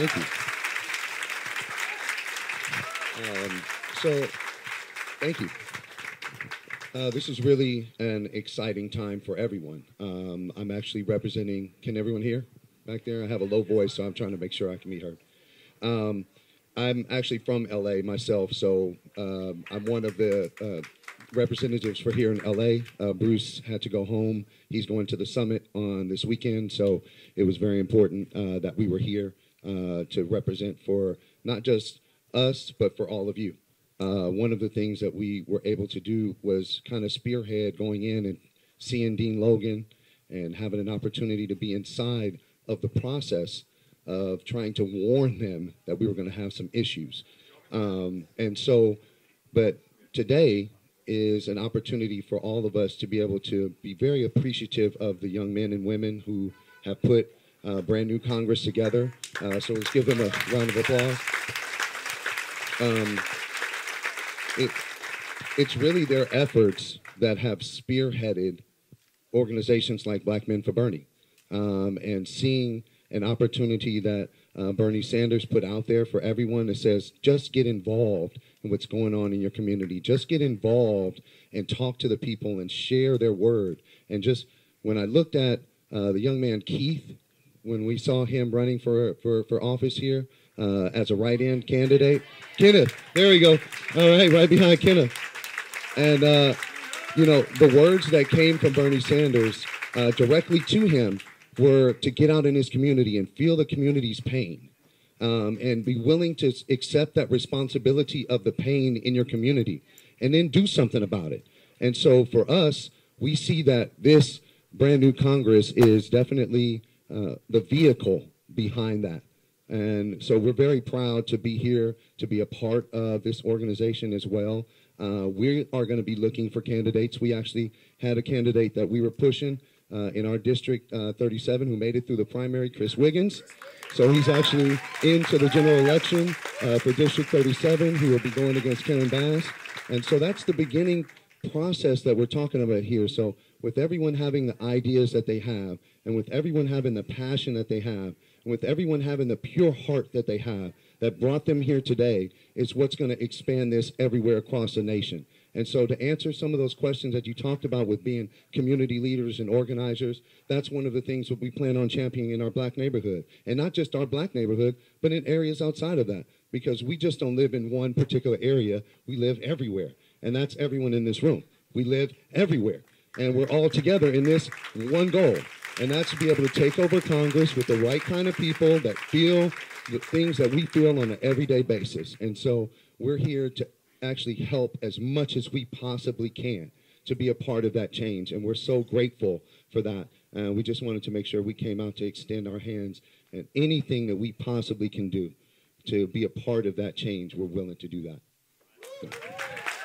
Thank you. Um, so, thank you. Uh, this is really an exciting time for everyone. Um, I'm actually representing, can everyone hear back there? I have a low voice, so I'm trying to make sure I can be heard. Um, I'm actually from LA myself, so um, I'm one of the uh, representatives for here in LA. Uh, Bruce had to go home. He's going to the summit on this weekend, so it was very important uh, that we were here uh, to represent for not just us, but for all of you. Uh, one of the things that we were able to do was kind of spearhead going in and seeing Dean Logan and having an opportunity to be inside of the process of trying to warn them that we were going to have some issues. Um, and so, but today is an opportunity for all of us to be able to be very appreciative of the young men and women who have put uh, brand new Congress together. Uh, so let's give them a round of applause. Um, it, it's really their efforts that have spearheaded organizations like Black Men for Bernie um, and seeing an opportunity that uh, Bernie Sanders put out there for everyone that says just get involved in what's going on in your community. Just get involved and talk to the people and share their word. And just when I looked at uh, the young man Keith, when we saw him running for for, for office here uh, as a write-in candidate, Kenneth, there we go. All right, right behind Kenneth. And uh, you know the words that came from Bernie Sanders uh, directly to him were to get out in his community and feel the community's pain um, and be willing to accept that responsibility of the pain in your community and then do something about it. And so for us, we see that this brand new Congress is definitely uh, the vehicle behind that. And so we're very proud to be here, to be a part of this organization as well. Uh, we are going to be looking for candidates. We actually had a candidate that we were pushing uh, in our district uh, 37 who made it through the primary, Chris Wiggins. So he's actually into the general election uh, for District 37. He will be going against Karen Bass. And so that's the beginning process that we're talking about here. So with everyone having the ideas that they have, and with everyone having the passion that they have, and with everyone having the pure heart that they have, that brought them here today, is what's going to expand this everywhere across the nation. And so to answer some of those questions that you talked about with being community leaders and organizers, that's one of the things that we plan on championing in our black neighborhood. And not just our black neighborhood, but in areas outside of that. Because we just don't live in one particular area, we live everywhere. And that's everyone in this room. We live everywhere. And we're all together in this one goal. And that's to be able to take over Congress with the right kind of people that feel the things that we feel on an everyday basis. And so we're here to actually help as much as we possibly can to be a part of that change. And we're so grateful for that. Uh, we just wanted to make sure we came out to extend our hands and anything that we possibly can do to be a part of that change, we're willing to do that. So.